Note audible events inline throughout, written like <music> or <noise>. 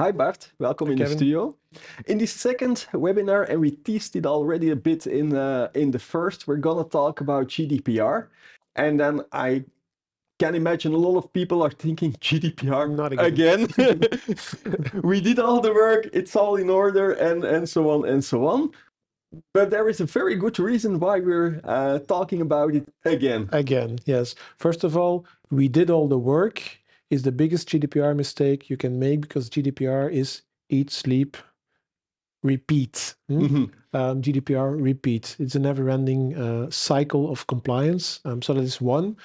Hi Bart, welcome Hi, in the studio. In the second webinar, and we teased it already a bit in uh, in the first, we're gonna talk about GDPR, and then I can imagine a lot of people are thinking GDPR Not again. again. <laughs> <laughs> we did all the work, it's all in order, and and so on and so on. But there is a very good reason why we're uh, talking about it again. Again, yes. First of all, we did all the work is the biggest GDPR mistake you can make because GDPR is eat, sleep, repeat. hmm? Mhm. Um, GDPR repeat. It's a never-ending uh, cycle of compliance. Um, so that is one.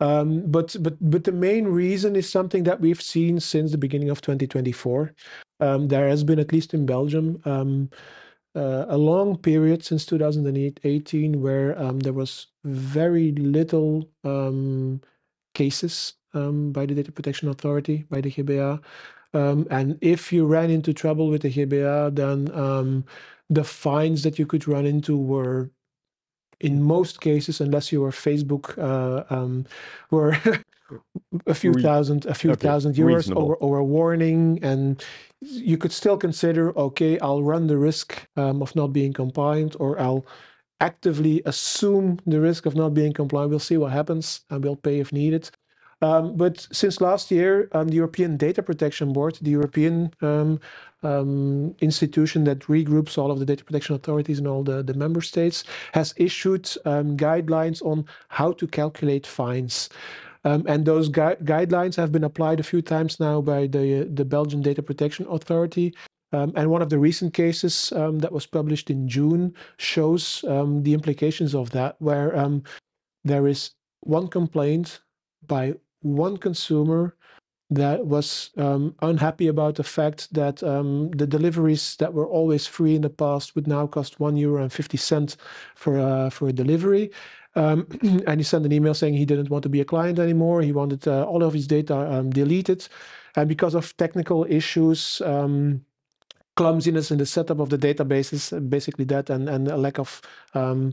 Um, but but but the main reason is something that we've seen since the beginning of 2024. Um, there has been, at least in Belgium, um, uh, a long period since 2018 where um, there was very little um, cases um, by the Data Protection Authority, by the GBA. Um, and if you ran into trouble with the GBA, then um, the fines that you could run into were, in most cases, unless you were Facebook, uh, um, were <laughs> a few Re- thousand, a few okay, thousand euros or, or a warning, and you could still consider, okay, I'll run the risk um, of not being compliant, or I'll actively assume the risk of not being compliant. We'll see what happens, and we'll pay if needed. Um, but since last year, the European Data Protection Board, the European um, um, institution that regroups all of the data protection authorities in all the, member states, has issued guidelines on how to calculate fines. And those gui- guidelines have been applied a few times now by the, the Belgian Data Protection Authority. And one of the recent cases that was published in June shows the implications of that, where there is one complaint by one consumer that was um, unhappy about the fact that um, the deliveries that were always free in the past would now cost one euro and fifty cent for a, for a delivery. Um, <clears throat> and he sent an email saying he didn't want to be a client anymore. He wanted uh, all of his data um, deleted, and because of technical issues. Um, clumsiness in the setup of the databases, uh, basically that, and, and a lack of um,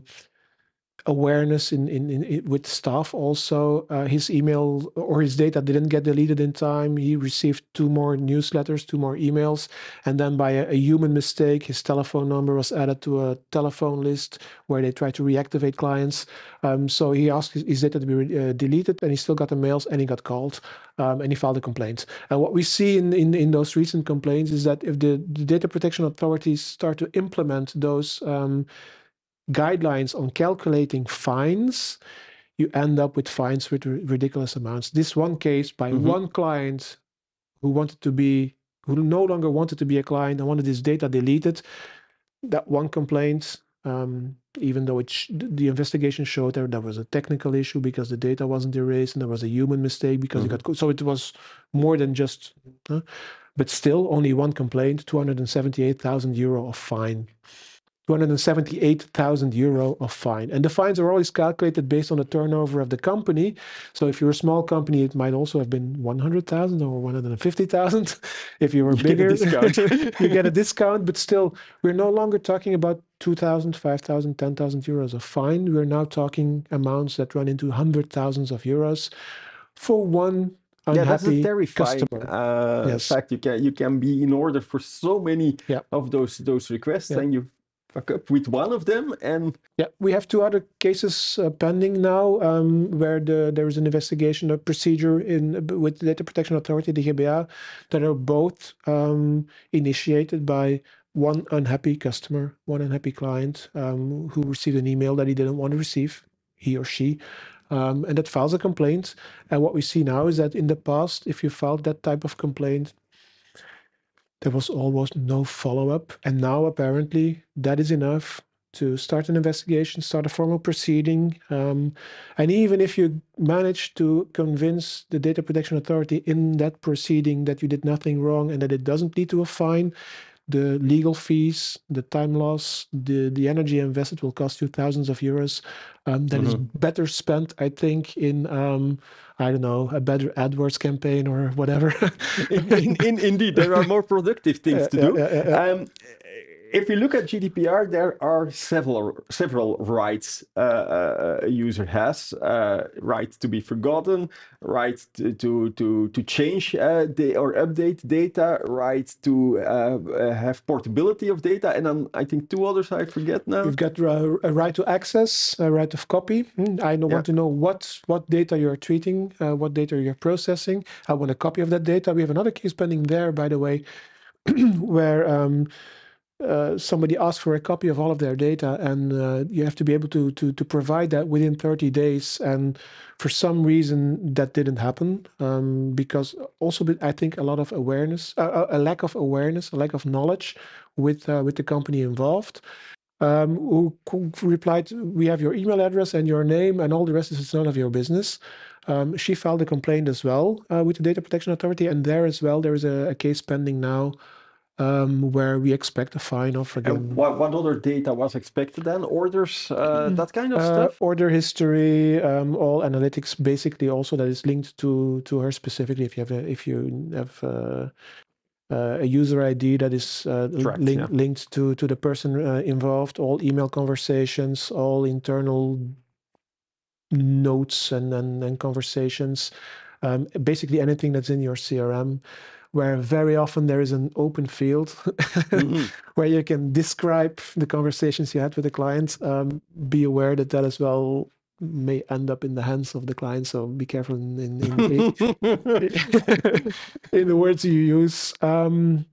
awareness in, in, in, with staff also. Uh, his email or his data didn't get deleted in time. He received two more newsletters, two more emails, and then by a, a human mistake, his telephone number was added to a telephone list where they try to reactivate clients. Um, so he asked his, his data to be uh, deleted, and he still got the mails, and he got called, um, and he filed a complaint. And what we see in, in, in those recent complaints is that if the, the data protection authorities start to implement those um, guidelines on calculating fines, you end up with fines with ri- ridiculous amounts. This one case by Mhm. one client who wanted to be, who no longer wanted to be a client and wanted his data deleted, that one complaint, um, even though it sh- the investigation showed there there was a technical issue because the data wasn't erased and there was a human mistake because it got co- so it was more than just, huh? but still only one complaint, two hundred and seventy-eight thousand euro of fine. 278,000 euro of fine. And the fines are always calculated based on the turnover of the company. So if you're a small company, it might also have been 100,000 or 150,000. <laughs> If you were You bigger, discount. <laughs> you get a <laughs> discount. But still, we're no longer talking about 2,000, 5,000, 10,000 euros of fine. We're now talking amounts that run into hundred thousands of euros for one Yeah, that's a unhappy terrifying customer. uh, Yes. fact. You can you can be in order for so many Yeah. of those those requests, Yeah. and you fuck up with one of them, and Yeah, we have two other cases uh, pending now, um, where the there is an investigation, a procedure in with the Data Protection Authority, the GBA, that are both um, initiated by one unhappy customer, one unhappy client, um, who received an email that he didn't want to receive, he or she, um, and that files a complaint. And what we see now is that in the past, if you filed that type of complaint, there was almost no follow up. And now apparently that is enough to start an investigation, start a formal proceeding. Um, and even if you manage to convince the Data Protection Authority in that proceeding that you did nothing wrong and that it doesn't lead to a fine, the legal fees, the time loss, the, the energy invested will cost you thousands of euros. Um, that is better spent, I think, in um, I don't know, a better AdWords campaign or whatever. in, in, in, indeed, there are <laughs> more productive things to do. Um, if you look at GDPR, there are several several rights uh, uh, a user has: uh, right to be forgotten, right to to to, to change uh, or update data, right to uh, uh, have portability of data, and then I think two others I forget now. You've got a right to access, a right of copy. Hmm, I Yeah. want to know what what data you're treating, uh, what data you're processing. I want a copy of that data. We have another case pending there, by the way, <clears throat> where um, uh, somebody asks for a copy of all of their data, and uh, you have to be able to to to provide that within 30 days. And for some reason, that didn't happen um, because also I think a lot of awareness, uh, a lack of awareness, a lack of knowledge with uh, with the company involved um, who, replied, "We have your email address and your name, and all the rest is none of your business." Um, she filed a complaint as well uh, with the Data Protection Authority, and there as well there is a, a case pending now where we expect a fine of again what, what other data was expected then? Orders, uh, that kind of uh, stuff? order history, um, all analytics, basically also that is linked to to her specifically. If you have a, if you have uh, uh, a user ID that is uh, link, yeah. linked to to the person uh, involved, all email conversations, all internal notes and and, and conversations, um, basically anything that's in your CRM. Where very often there is an open field Mhm. <laughs> where you can describe the conversations you had with the client. Um, be aware that that as well may end up in the hands of the client. So be careful in in, in, in, in the words you use. Um,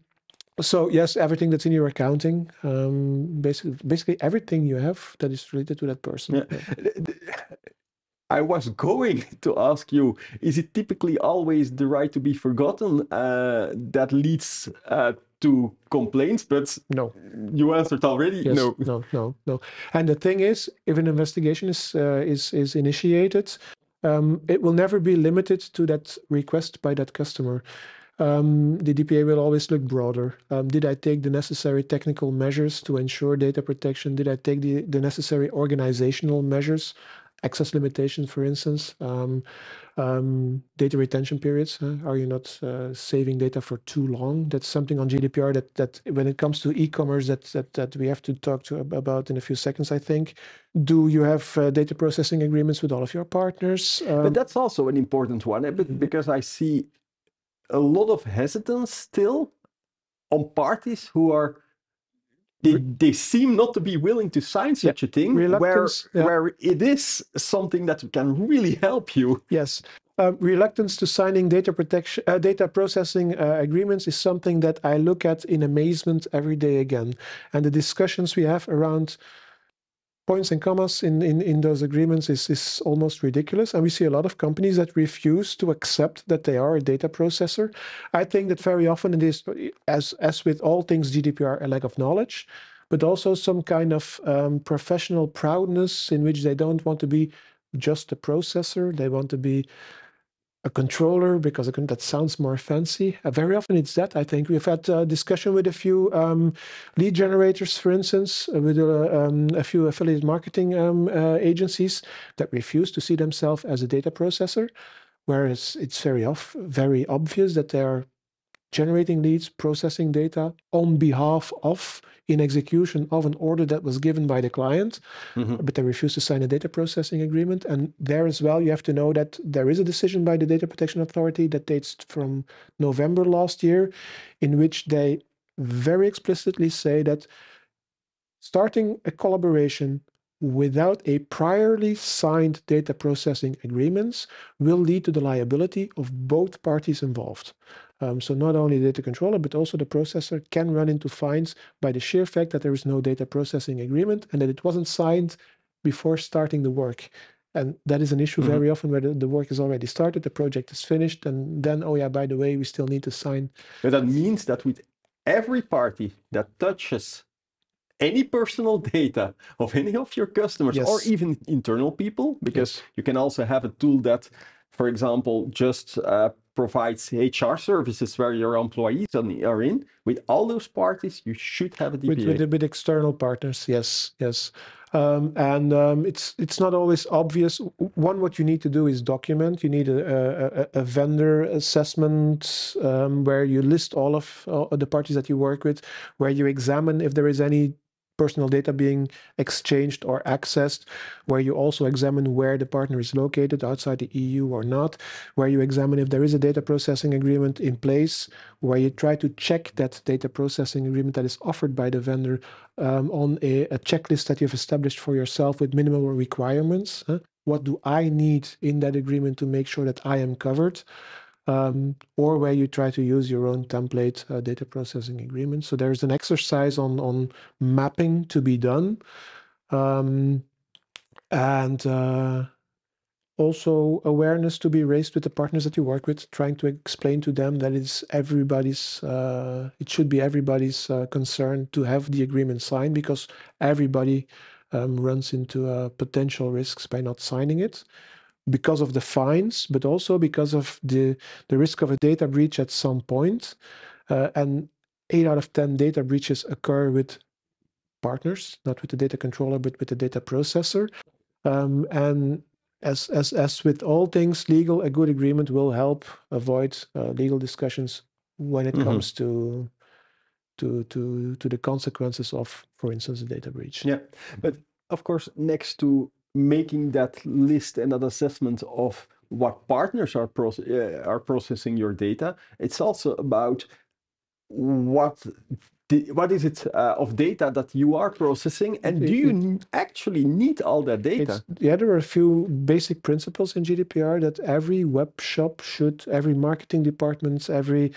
so yes, everything that's in your accounting, um, basically, basically everything you have that is related to that person. Yeah. I was going <laughs> to ask you, is it typically always the right to be forgotten uh, that leads uh, to complaints? But No. you answered already. Yes, No. no, no, no. And the thing is, if an investigation is uh, is is initiated, um, it will never be limited to that request by that customer. Um, the DPA will always look broader. Um, did I take the necessary technical measures to ensure data protection? Did I take the, the necessary organizational measures? Access limitations, for instance, um, um, data retention periods. huh? Are you not uh, saving data for too long? That's something on GDPR that that when it comes to e-commerce that that that we have to talk to about in a few seconds. I think. Do you have uh, data processing agreements with all of your partners? Um, But that's also an important one eh, because I see a lot of hesitance still on parties who are. They, they seem not to be willing to sign such a thing where, yeah. where it is something that can really help you. Yes. Uh, reluctance to signing data protection, uh, data processing uh, agreements is something that I look at in amazement every day again. And the discussions we have around points and commas in, in, in those agreements is, is almost ridiculous. And we see a lot of companies that refuse to accept that they are a data processor. I think that very often it is, as, as with all things GDPR, a lack of knowledge, but also some kind of um, professional proudness in which they don't want to be just a processor. They want to be a controller because that sounds more fancy. Uh, very often it's that. I think we've had a discussion with a few um, lead generators, for instance, uh, with uh, um, a few affiliate marketing um, uh, agencies that refuse to see themselves as a data processor, whereas it's very off, very obvious that they are generating leads, processing data on behalf of, in execution of an order that was given by the client, Mhm. but they refuse to sign a data processing agreement. And there as well, you have to know that there is a decision by the Data Protection Authority that dates from November last year, in which they very explicitly say that starting a collaboration without a priorly signed data processing agreements will lead to the liability of both parties involved. Um, so not only the data controller, but also the processor can run into fines by the sheer fact that there is no data processing agreement and that it wasn't signed before starting the work. And that is an issue Mhm. very often where the, the work is already started, the project is finished, and then, oh yeah, by the way, we still need to sign. But that means that with every party that touches any personal <laughs> data of any of your customers or even internal people, because Yes. you can also have a tool that, for example, just uh, provides HR services where your employees are in. With all those parties, you should have a DPA. with with, with external partners yes yes Um, and um, it's it's not always obvious. One, what you need to do is document. You need a, a, a vendor assessment um, where you list all of uh, the parties that you work with, where you examine if there is any personal data being exchanged or accessed, where you also examine where the partner is located outside the EU or not, where you examine if there is a data processing agreement in place, where you try to check that data processing agreement that is offered by the vendor um, on a, a, checklist that you've established for yourself with minimal requirements. Huh? What do I need in that agreement to make sure that I am covered? Um, or where you try to use your own template uh, data processing agreement. So there's an exercise on, on mapping to be done. Um, and uh, also awareness to be raised with the partners that you work with, trying to explain to them that it's everybody's, uh, it should be everybody's uh, concern to have the agreement signed because everybody um, runs into uh, potential risks by not signing it because of the fines, but also because of the, the risk of a data breach at some point. Uh, and eight out of 10 data breaches occur with partners, not with the data controller, but with the data processor. Um, and as, as, as with all things legal, a good agreement will help avoid uh, legal discussions when it mm -hmm. comes to to to to the consequences of, for instance, a data breach. Yeah, but of course, next to making that list and that assessment of what partners are, proce uh, are processing your data. It's also about what what is it uh, of data that you are processing and do you actually need all that data yeah there are a few basic principles in gdpr that every web shop should every marketing department every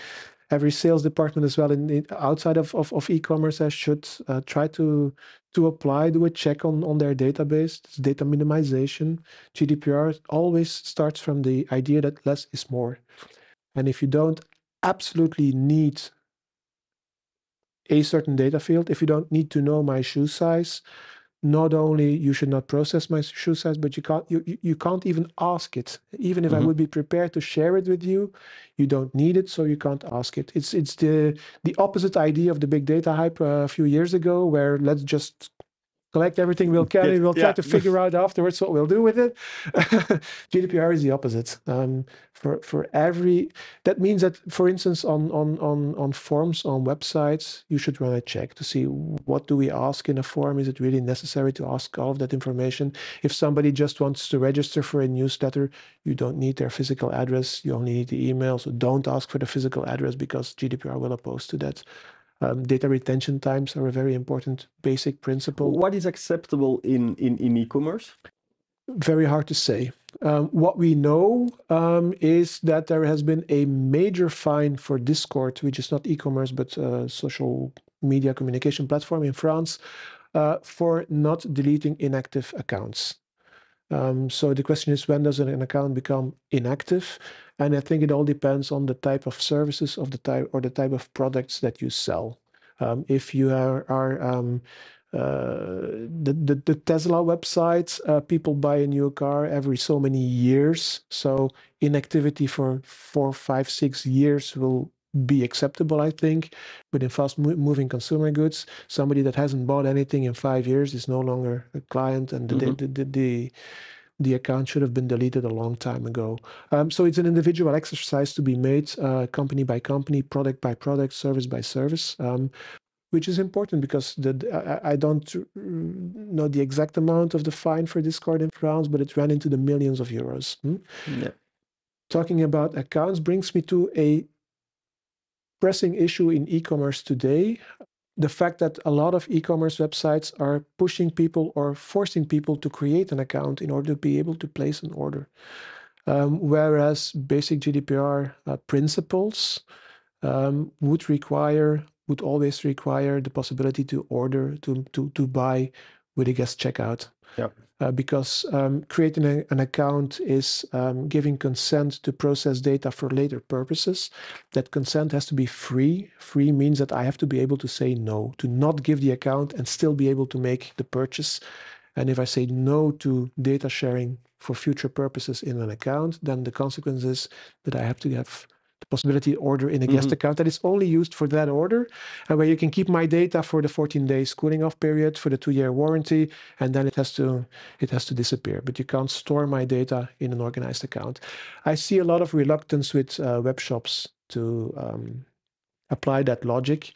every sales department as well in, in outside of, of, of e-commerce should uh, try to to apply do a check on on their database. It's data minimization. Gdpr always starts from the idea that less is more. And if you don't absolutely need a certain data field if you don't need to know my shoe size not only you should not process my shoe size, but you can't you, you can't even ask it. Even if mm-hmm. I would be prepared to share it with you, you don't need it, so you can't ask it. It's it's the the opposite idea of the big data hype uh, a few years ago, where let's just collect everything we'll can and we'll try yeah. to figure out afterwards what we'll do with it. <laughs> GDPR is the opposite. Um, for for every that means that, for instance, on on on on forms on websites, you should run a check to see what do we ask in a form. Is it really necessary to ask all of that information? If somebody just wants to register for a newsletter, you don't need their physical address. You only need the email. So don't ask for the physical address because GDPR will oppose to that. Um, data retention times are a very important basic principle. What is acceptable in, in, in e-commerce? Very hard to say. Um, what we know um, is that there has been a major fine for Discord, which is not e-commerce, but a social media communication platform in France, uh, for not deleting inactive accounts. Um, so the question is, when does an account become inactive? And I think it all depends on the type of services of the type or the type of products that you sell. Um, if you are, are um, uh, the, the, the Tesla website, uh, people buy a new car every so many years. So inactivity for four, five, six years will be acceptable, I think. But in fast moving consumer goods, somebody that hasn't bought anything in five years is no longer a client, and mm-hmm. the, the, the, the, account should have been deleted a long time ago. Um, so it's an individual exercise to be made, uh, company by company, product by product, service by service. Um, which is important because the, I, I, don't know the exact amount of the fine for Discord in France, but it ran into the millions of euros. Hmm? Yeah. Talking about accounts brings me to a pressing issue in e-commerce today the fact that a lot of e-commerce websites are pushing people or forcing people to create an account in order to be able to place an order. Um, whereas basic GDPR uh, principles um, would require, would always require the possibility to order, to, to, to buy with a guest checkout. Yep uh, because um, creating a, an account is um, giving consent to process data for later purposes. That consent has to be free. Free means that I have to be able to say no, to not give the account and still be able to make the purchase. And if I say no to data sharing for future purposes in an account, then the consequence is that I have to have possibility order in a guest Mhm. account that is only used for that order, and where you can keep my data for the 14 days cooling off period for the two year warranty, and then it has to it has to disappear. But you can't store my data in an organized account. I see a lot of reluctance with uh, web shops to um, apply that logic,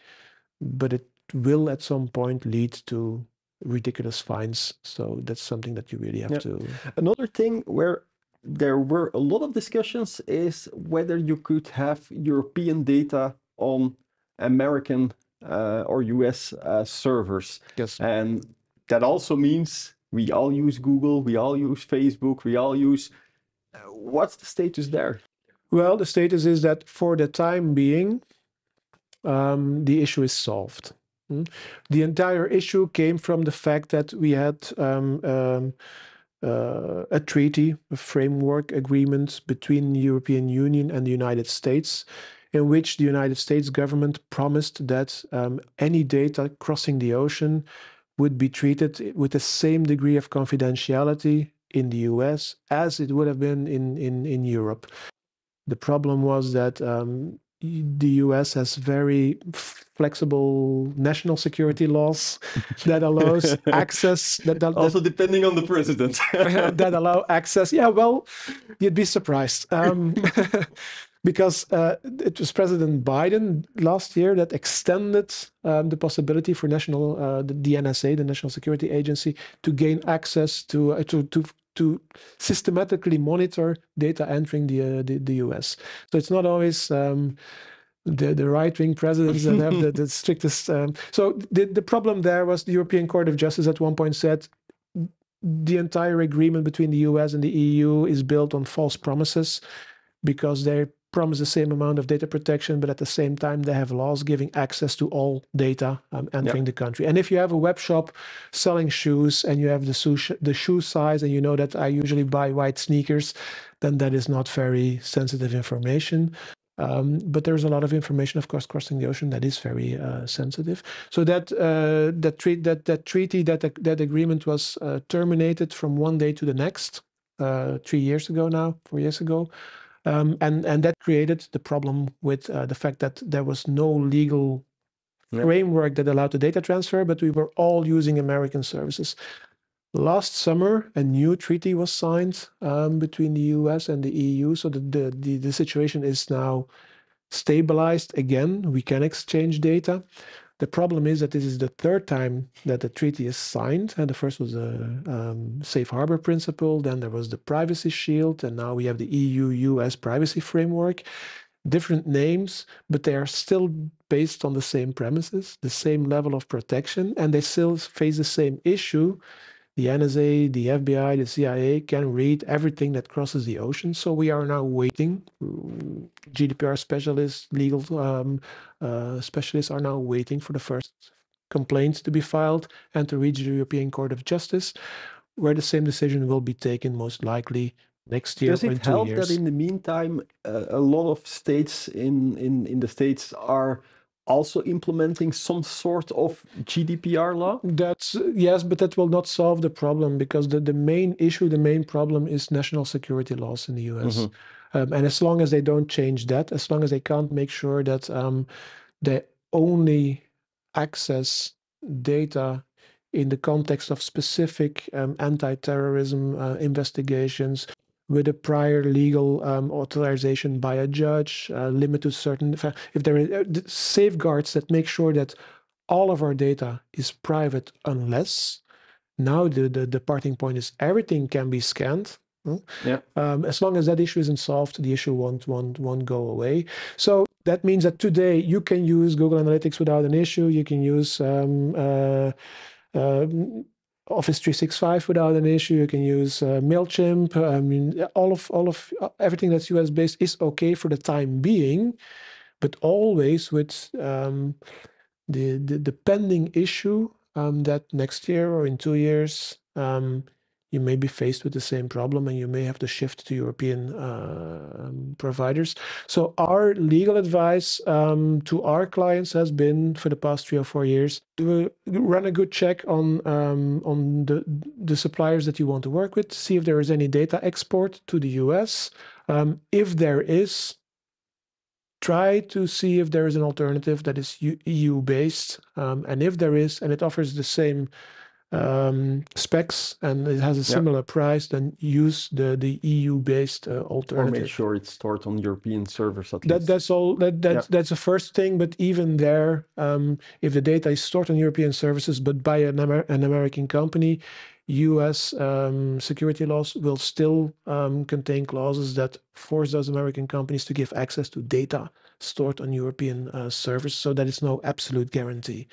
but it will at some point lead to ridiculous fines. So that's something that you really have Yep. to. Another thing where there were a lot of discussions is whether you could have European data on American uh, or US uh, servers. Yes. And that also means we all use Google, we all use Facebook, we all use. uh, What's the status there? Well, the status is that for the time being, um, the issue is solved. Mm. The entire issue came from the fact that we had um, um, uh, a treaty, a framework agreement between the European Union and the United States, in which the United States government promised that um, any data crossing the ocean would be treated with the same degree of confidentiality in the US as it would have been in, in, in Europe. The problem was that um, the US has very flexible national security laws <laughs> that allows access that, that, that Also, depending on the president. <laughs> that allow access. Yeah, well, you'd be surprised. Um, <laughs> because uh, it was President Biden last year that extended um, the possibility for national, uh, the, the NSA, the National Security Agency, to gain access to uh, to to to systematically monitor data entering the uh, the, the US. So it's not always. Um, the, the right wing presidents that have the, the <laughs> strictest. Um, so the, the problem there was the European Court of Justice at one point said the entire agreement between the US and the EU is built on false promises because they promise the same amount of data protection, but at the same time, they have laws giving access to all data um, entering the country. And if you have a web shop selling shoes and you have the shoe, the shoe size and you know that I usually buy white sneakers, then that is not very sensitive information. Um, but there's a lot of information, of course, crossing the ocean that is very uh, sensitive. So that uh, that, treat, that that treaty, that that agreement was uh, terminated from one day to the next, uh, three years ago now, four years ago, um, and and that created the problem with uh, the fact that there was no legal Yep. framework that allowed the data transfer, but we were all using American services. Last summer, a new treaty was signed um, between the US and the EU, so the, the, the, the situation is now stabilized again. We can exchange data. The problem is that this is the third time that the treaty is signed. And the first was the um, safe harbor principle, then there was the privacy shield, and now we have the EU US privacy framework. Different names, but they are still based on the same premises, the same level of protection, and they still face the same issue the NSA, the FBI, the CIA can read everything that crosses the ocean. So we are now waiting. GDPR specialists, legal um, uh, specialists are now waiting for the first complaints to be filed and to reach the European Court of Justice, where the same decision will be taken most likely next year Does or in it help years. that in the meantime, uh, a lot of states in, in, in the states are also implementing some sort of GDPR law? That's yes, but that will not solve the problem because the, the main issue, the main problem is national security laws in the US. Mhm. Um, and as long as they don't change that, as long as they can't make sure that um, they only access data in the context of specific um, anti-terrorism uh, investigations with a prior legal um, authorization by a judge, uh, limit to certain, if there are uh, safeguards that make sure that all of our data is private unless now the, the, the parting point is everything can be scanned. hmm? Yeah. Um, as long as that issue isn't solved, the issue won't, won't, won't go away. So that means that today you can use Google Analytics without an issue. You can use um, uh, um, Office 365 without an issue. You can use uh, Mailchimp. I mean, all of all of uh, everything that's US based is okay for the time being, but always with um, the, the the pending issue um, that next year or in two years um, you may be faced with the same problem and you may have to shift to European uh, um, providers. So our legal advice um, to our clients has been for the past three or four years to run a good check on um, on the the suppliers that you want to work with, see if there is any data export to the US. Um, if there is, try to see if there is an alternative that is EU based. Um, and if there is, and it offers the same um, specs and it has a similar yeah. price, then use the the EU based uh, alternative. Or make sure it's stored on European servers at that, least. That's all. That that's yeah. that's the first thing. But even there, um, if the data is stored on European services, but by an, Amer an American company, US um, security laws will still um, contain clauses that force those American companies to give access to data stored on European uh, servers. So that is no absolute guarantee.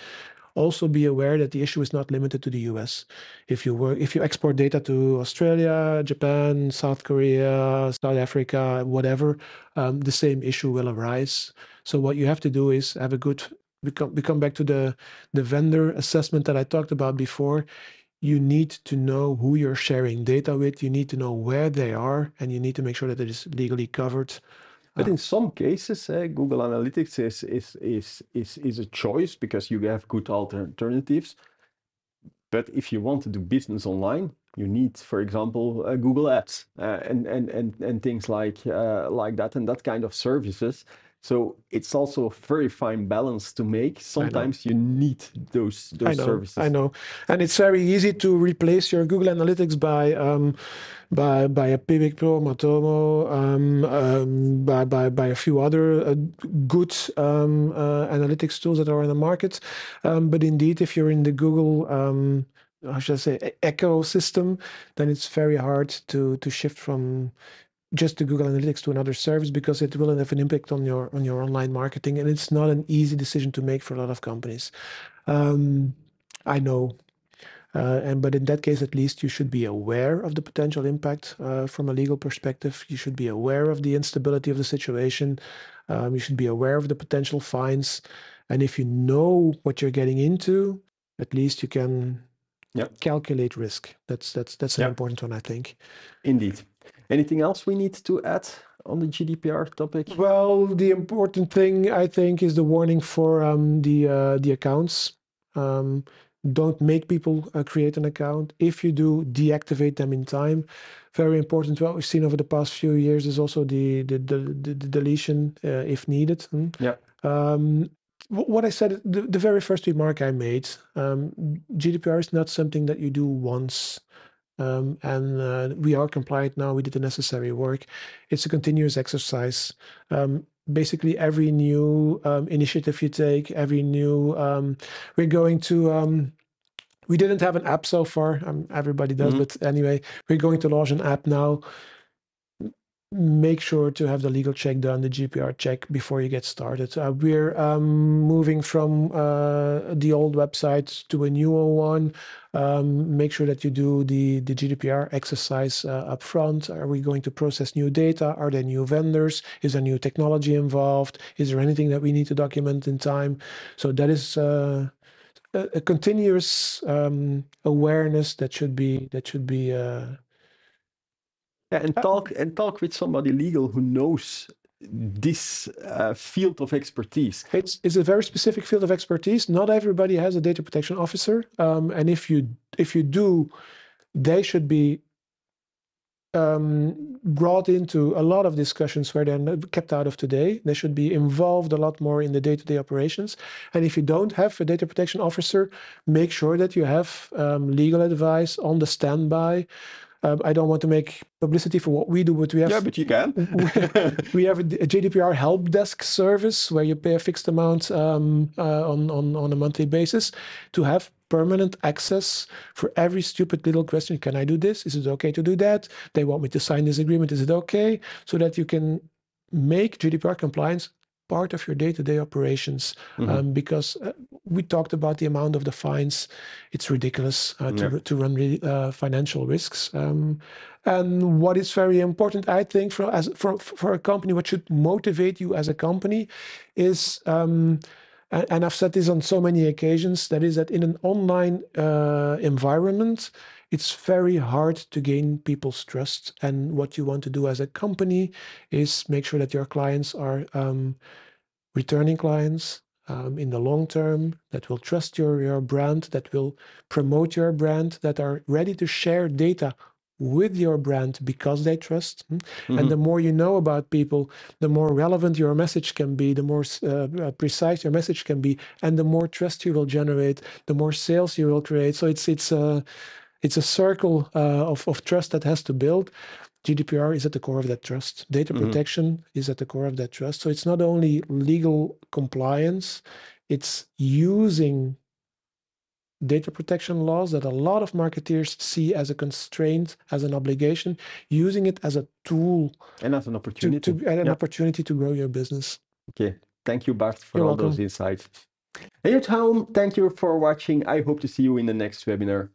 Also be aware that the issue is not limited to the US. If you work, if you export data to Australia, Japan, South Korea, South Africa, whatever, um, the same issue will arise. So what you have to do is have a good we come, we come back to the the vendor assessment that I talked about before. You need to know who you're sharing data with. You need to know where they are, and you need to make sure that it is legally covered. But in some cases, uh, Google Analytics is, is, is, is, is a choice because you have good alternatives. But if you want to do business online, you need, for example, uh, Google Ads uh, and, and, and, and things like, uh, like that and that kind of services. So it's also a very fine balance to make. Sometimes you need those those I know, services. I know, and it's very easy to replace your Google Analytics by um, by by a Piwik PRO, Matomo, um, um, by, by by a few other uh, good um, uh, analytics tools that are in the market. Um, but indeed, if you're in the Google um, how should I say ecosystem, then it's very hard to to shift from just to Google Analytics to another service because it will have an impact on your on your online marketing, and it's not an easy decision to make for a lot of companies. Um, I know, uh, and but in that case, at least you should be aware of the potential impact uh, from a legal perspective. You should be aware of the instability of the situation. Um, you should be aware of the potential fines, and if you know what you're getting into, at least you can yep. calculate risk. That's that's that's an important one, I think. Indeed. Anything else we need to add on the GDPR topic? Well, the important thing I think is the warning for um, the uh, the accounts. Um, don't make people uh, create an account. If you do, deactivate them in time. Very important. What we've seen over the past few years is also the the the, the, the deletion uh, if needed. Hmm? Yeah. Um, what I said, the, the very first remark I made, um, GDPR is not something that you do once um, and uh, we are compliant now. We did the necessary work. It's a continuous exercise. Um, basically, every new um, initiative you take, every new, um, we're going to. Um, we didn't have an app so far. Um, everybody does, mm-hmm. but anyway, we're going to launch an app now make sure to have the legal check done, the GDPR check before you get started. Uh, we're um, moving from uh, the old website to a newer one. Um, make sure that you do the, the GDPR exercise uh, up front. Are we going to process new data? Are there new vendors? Is there new technology involved? Is there anything that we need to document in time? So that is uh, a, a, continuous um, awareness that should be that should be uh, yeah, and talk and talk with somebody legal who knows this uh, field of expertise. It's, it's a very specific field of expertise. Not everybody has a data protection officer, um, and if you if you do, they should be um, brought into a lot of discussions where they're kept out of today. They should be involved a lot more in the day-to-day operations. And if you don't have a data protection officer, make sure that you have um, legal advice on the standby um, I don't want to make publicity for what we do, but we have. Yeah, but you can. <laughs> we have a, a, GDPR help desk service where you pay a fixed amount um, uh, on, on on a monthly basis to have permanent access for every stupid little question. Can I do this? Is it okay to do that? They want me to sign this agreement. Is it okay? So that you can make GDPR compliance part of your day-to-day operations mm-hmm. um, because uh, we talked about the amount of the fines it's ridiculous uh, to, yeah. to run re- uh, financial risks um, and what is very important i think for as for, for a company what should motivate you as a company is um, and I've said this on so many occasions, that is that in an online uh, environment, it's very hard to gain people's trust. And what you want to do as a company is make sure that your clients are um, returning clients um, in the long term that will trust your, your brand, that will promote your brand, that are ready to share data with your brand because they trust. mm. Mhm. And the more you know about people, the more relevant your message can be, the more uh, uh, precise your message can be, and the more trust you will generate, the more sales you will create. So it's it's a it's a circle uh, of of trust that has to build. GDPR is at the core of that trust. Data Mhm. protection is at the core of that trust. So it's not only legal compliance, it's using data protection laws that a lot of marketeers see as a constraint, as an obligation, using it as a tool And as an to, opportunity. to an Yeah. opportunity to grow your business. Okay. Thank you, Bart, for You're all those insights. Hey at home, thank you for watching. I hope to see you in the next webinar.